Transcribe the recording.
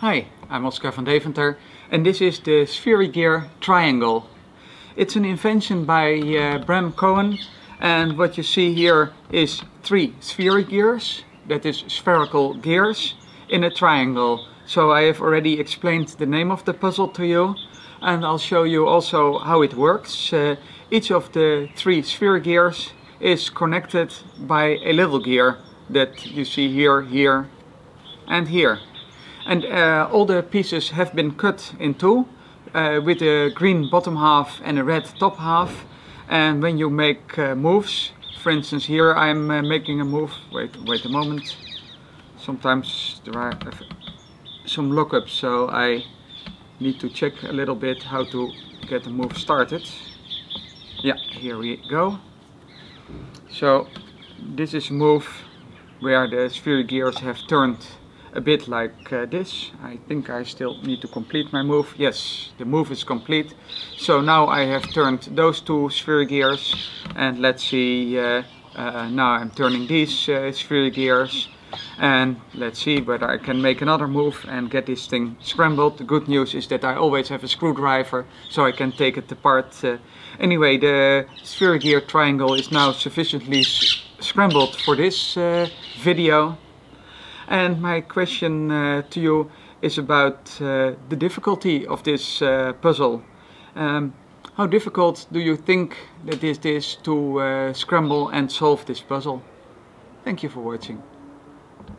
Hi, I'm Oskar van Deventer and this is the Spherigear Triangle. It's an invention by uh, Bram Cohen and what you see here is three sphere gears, that is spherical gears, in a triangle. So I have already explained the name of the puzzle to you and I'll show you also how it works. Uh, each of the three sphere gears is connected by a little gear that you see here, here and here and uh, all the pieces have been cut in two uh, with a green bottom half and a red top half. And when you make uh, moves for instance here I'm uh, making a move wait wait a moment. Sometimes there are some lockups so I need to check a little bit how to get the move started. Yeah here we go. So this is a move where the sphere gears have turned a bit like uh, this. I think I still need to complete my move. Yes, the move is complete. So now I have turned those two sphere gears and let's see, uh, uh, now I'm turning these uh, sphere gears and let's see whether I can make another move and get this thing scrambled. The good news is that I always have a screwdriver so I can take it apart. Uh, anyway, the Spherigear Triangle is now sufficiently scrambled for this uh, video and my question uh, to you is about uh, the difficulty of this uh, puzzle. Um, how difficult do you think that it is to uh, scramble and solve this puzzle? Thank you for watching.